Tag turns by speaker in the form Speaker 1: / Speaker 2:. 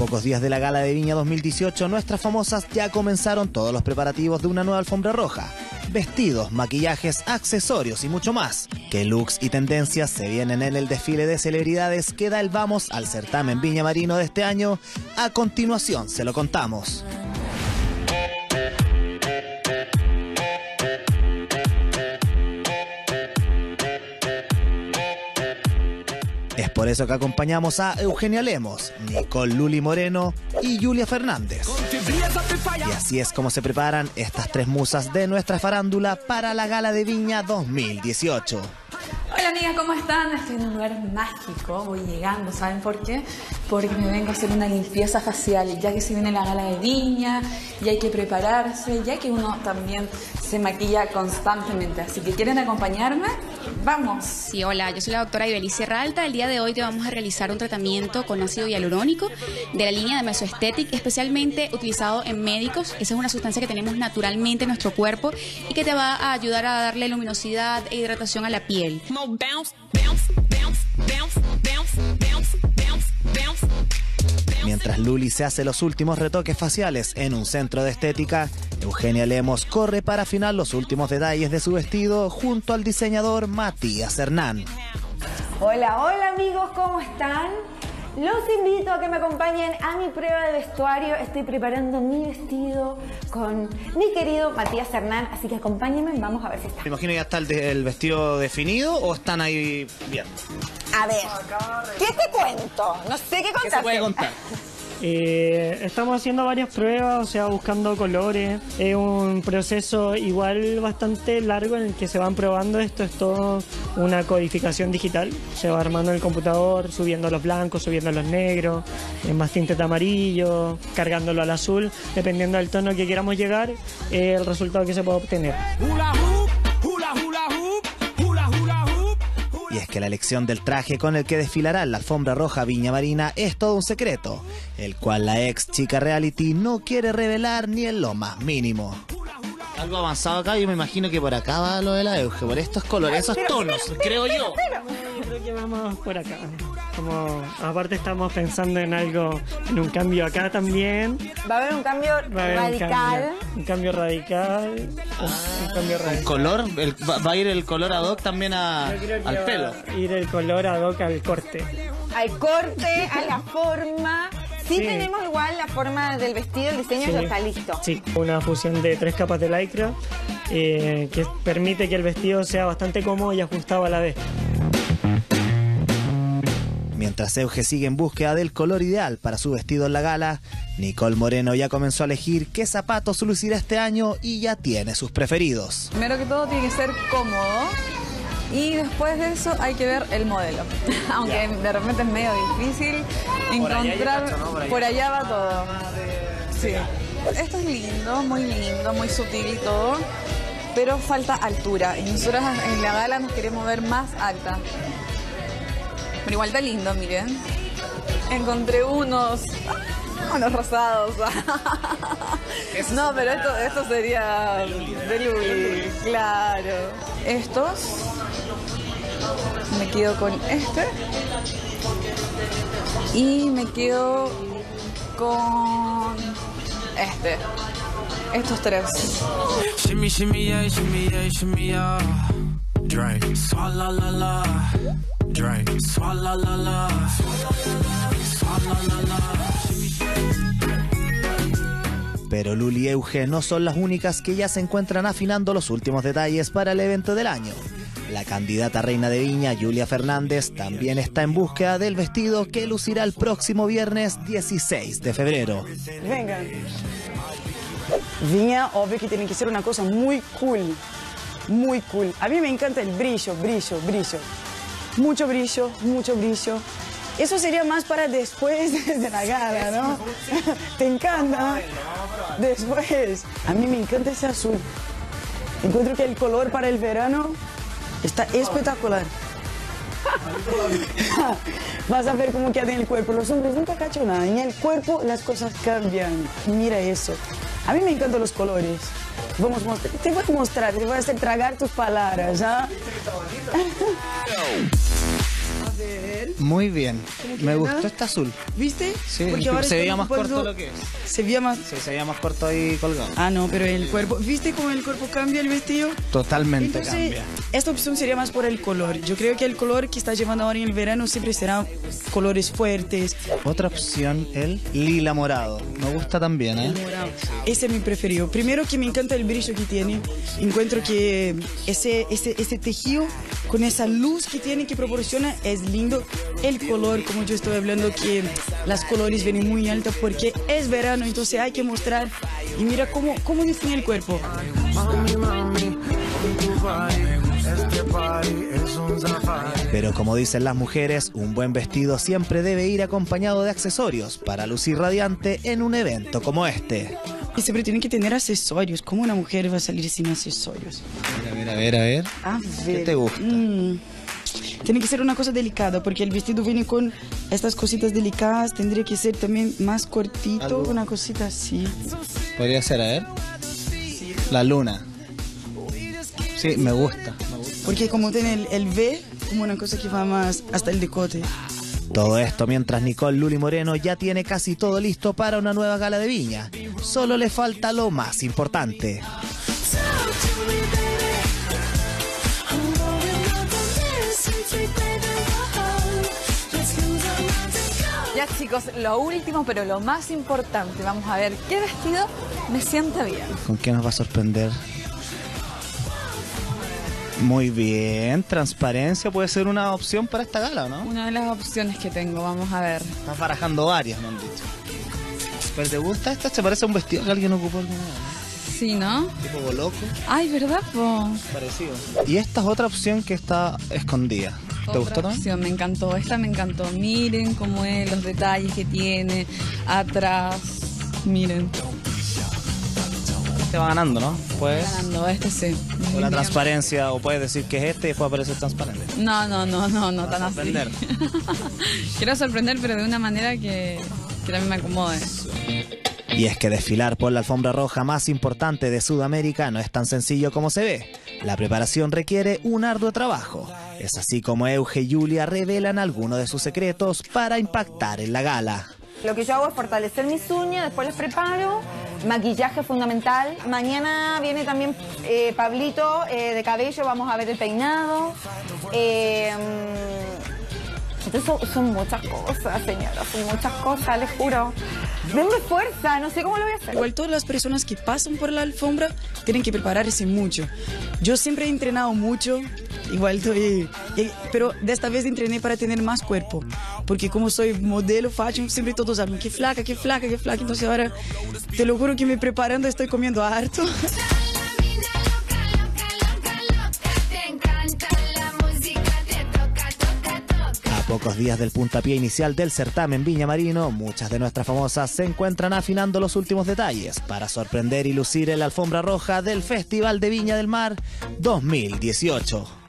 Speaker 1: pocos días de la Gala de Viña 2018, nuestras famosas ya comenzaron todos los preparativos de una nueva alfombra roja. Vestidos, maquillajes, accesorios y mucho más. ¿Qué looks y tendencias se vienen en el desfile de celebridades que da el vamos al certamen Viña Marino de este año? A continuación se lo contamos. Por eso que acompañamos a Eugenia Lemos, Nicole Luli Moreno y Julia Fernández. Y así es como se preparan estas tres musas de nuestra farándula para la Gala de Viña 2018.
Speaker 2: Hola amigas, ¿cómo están? Estoy en un lugar mágico, voy llegando, ¿saben por qué? Porque me vengo a hacer una limpieza facial, ya que se viene la gala de viña, y hay que prepararse, ya que uno también se maquilla constantemente. Así que quieren acompañarme, vamos.
Speaker 3: Sí, hola, yo soy la doctora Ibelice Ralta. El día de hoy te vamos a realizar un tratamiento con ácido hialurónico de la línea de Mesoesthetic, especialmente utilizado en médicos. Esa es una sustancia que tenemos naturalmente en nuestro cuerpo y que te va a ayudar a darle luminosidad e hidratación a la piel.
Speaker 1: Mientras Luli se hace los últimos retoques faciales en un centro de estética, Eugenia Lemos corre para afinar los últimos detalles de su vestido junto al diseñador Matías Hernán.
Speaker 4: Hola, hola amigos, ¿cómo están? Los invito a que me acompañen a mi prueba de vestuario. Estoy preparando mi vestido con mi querido Matías Hernán, así que acompáñenme, vamos a ver si está.
Speaker 1: Me imagino ya está el, de- el vestido definido o están ahí bien.
Speaker 4: A ver, ¿qué te cuento? No sé qué
Speaker 1: ¿Qué
Speaker 4: contarte.
Speaker 1: se puede contar?
Speaker 5: Eh, estamos haciendo varias pruebas, o sea, buscando colores. Es un proceso igual bastante largo en el que se van probando. Esto es todo una codificación digital. Se va armando el computador, subiendo los blancos, subiendo los negros, en más tinte de amarillo, cargándolo al azul. Dependiendo del tono que queramos llegar, el resultado que se puede obtener.
Speaker 1: Y es que la elección del traje con el que desfilará en la alfombra roja Viña Marina es todo un secreto, el cual la ex chica reality no quiere revelar ni en lo más mínimo. Algo avanzado acá, yo me imagino que por acá va lo de la Euge, por estos colores, esos tonos, creo yo.
Speaker 5: Yo creo que vamos por acá. Como, aparte estamos pensando en algo, en un cambio acá también.
Speaker 4: Va a haber un cambio
Speaker 5: Va a haber un
Speaker 4: radical.
Speaker 5: cambio, un cambio radical. un- un cambio radical.
Speaker 1: Color, el- va, va a ir el color ad hoc también a- al
Speaker 5: va
Speaker 1: pelo.
Speaker 5: a Ir el color ad hoc al corte.
Speaker 4: Al corte, a la forma. Sí,
Speaker 5: Sí.
Speaker 4: tenemos igual la forma del vestido, el diseño
Speaker 5: Sí.
Speaker 4: ya está listo.
Speaker 5: Sí, una fusión de tres capas de lycra eh, que permite que el vestido sea bastante cómodo y ajustado a la vez.
Speaker 1: Mientras Euge sigue en búsqueda del color ideal para su vestido en la gala, Nicole Moreno ya comenzó a elegir qué zapatos lucirá este año y ya tiene sus preferidos.
Speaker 2: Primero que todo tiene que ser cómodo y después de eso hay que ver el modelo. Aunque de repente es medio difícil encontrar... Por allá va todo. Sí. Esto es lindo, muy lindo, muy sutil y todo, pero falta altura. Y nosotras en la gala nos queremos ver más alta. Pero igual está lindo, miren. Encontré unos... Unos rosados. no, pero esto, esto sería de Luli, claro. Estos. Me quedo con este. Y me quedo con este. Estos tres.
Speaker 6: Shimmy, shimmy, yeah, shimmy, yeah, shimmy, yeah. Drink. Swalla la la.
Speaker 1: Pero Luli y Euge no son las únicas que ya se encuentran afinando los últimos detalles para el evento del año. La candidata reina de Viña, Julia Fernández, también está en búsqueda del vestido que lucirá el próximo viernes 16 de febrero.
Speaker 7: Vengan. Viña, obvio que tiene que ser una cosa muy cool. Muy cool. A mí me encanta el brillo, brillo, brillo. Mucho brillo, mucho brillo. Eso sería más para después de la gala, ¿no? ¿Te encanta? Después. A mí me encanta ese azul. Encuentro que el color para el verano está espectacular. Vas a ver cómo queda en el cuerpo. Los hombres nunca cachan nada. En el cuerpo las cosas cambian. Mira eso. A mí me encantan los colores. Vamos a mostrar. Te voy a mostrar, te voy a hacer tragar tus palabras. ¿ah? Ver.
Speaker 1: Muy bien. Me gustó este azul.
Speaker 7: ¿Viste?
Speaker 1: Sí,
Speaker 7: Porque
Speaker 1: el-
Speaker 7: ahora
Speaker 1: se veía más corto lo que es.
Speaker 7: Se veía más...
Speaker 1: Sí, se veía más corto ahí colgado.
Speaker 7: Ah, no, pero el cuerpo... ¿Viste cómo el cuerpo cambia el vestido?
Speaker 1: Totalmente
Speaker 7: Entonces,
Speaker 1: cambia.
Speaker 7: esta opción sería más por el color. Yo creo que el color que está llevando ahora en el verano siempre será colores fuertes.
Speaker 1: Otra opción, el lila morado. Me gusta también, ¿eh?
Speaker 7: Ese es mi preferido. Primero que me encanta el brillo que tiene. Encuentro que ese, ese, ese tejido con esa luz que tiene, que proporciona, es lindo. El color, como yo estoy hablando, que las colores vienen muy altas porque es verano, entonces hay que mostrar. Y mira cómo, cómo diseña el cuerpo.
Speaker 1: Pero como dicen las mujeres, un buen vestido siempre debe ir acompañado de accesorios para lucir radiante en un evento como este.
Speaker 7: Y siempre tienen que tener accesorios. ¿Cómo una mujer va a salir sin accesorios?
Speaker 1: A ver, a ver, a ver.
Speaker 7: A
Speaker 1: ¿Qué
Speaker 7: ver.
Speaker 1: te gusta?
Speaker 7: Mm. Tiene que ser una cosa delicada, porque el vestido viene con estas cositas delicadas. Tendría que ser también más cortito,
Speaker 1: Algo-
Speaker 7: una cosita así.
Speaker 1: Podría ser, a ver. La luna. Sí, me gusta. me gusta.
Speaker 7: Porque como tiene el, el V, como una cosa que va más hasta el decote.
Speaker 1: Todo esto mientras Nicole Luli Moreno ya tiene casi todo listo para una nueva gala de viña. Solo le falta lo más importante.
Speaker 2: Ya chicos, lo último pero lo más importante, vamos a ver qué vestido me sienta bien.
Speaker 1: ¿Con qué nos va a sorprender? Muy bien, transparencia puede ser una opción para esta gala, ¿o ¿no?
Speaker 2: Una de las opciones que tengo, vamos a ver.
Speaker 1: Estás barajando varias, me han dicho. ¿Pero te gusta esta? ¿Se parece a un vestido que alguien ocupó alguna vez?
Speaker 2: Sí, ¿no?
Speaker 1: Tipo boloco,
Speaker 2: Ay, ¿verdad, po?
Speaker 1: parecido. Y esta es otra opción que está escondida. ¿Te gustó también?
Speaker 2: me encantó. Esta me encantó. Miren cómo es, los detalles que tiene atrás. Miren,
Speaker 1: Te va ganando, ¿no? Pues...
Speaker 2: ganando. Este sí.
Speaker 1: O la transparencia, o puedes decir que es este y después aparece transparente.
Speaker 2: No, no, no, no, no tan así.
Speaker 1: sorprender.
Speaker 2: Quiero sorprender, pero de una manera que, que también me acomode.
Speaker 1: Y es que desfilar por la alfombra roja más importante de Sudamérica no es tan sencillo como se ve. La preparación requiere un arduo trabajo. Es así como Euge y Julia revelan algunos de sus secretos para impactar en la gala.
Speaker 4: Lo que yo hago es fortalecer mis uñas, después las preparo. Maquillaje fundamental. Mañana viene también eh, Pablito eh, de cabello, vamos a ver el peinado. Eh, mm, entonces son, muchas cosas, señora, son muchas cosas, les juro. Denme fuerza, no sé cómo lo voy a hacer.
Speaker 7: Igual todas las personas que pasan por la alfombra tienen que prepararse mucho. Yo siempre he entrenado mucho, igual estoy... Pero de esta vez entrené para tener más cuerpo. Porque como soy modelo fashion, siempre todos hablan, qué flaca, qué flaca, qué flaca. Entonces ahora, te lo juro que me preparando estoy comiendo harto.
Speaker 1: pocos días del puntapié inicial del certamen Viña Marino, muchas de nuestras famosas se encuentran afinando los últimos detalles para sorprender y lucir en la alfombra roja del Festival de Viña del Mar 2018.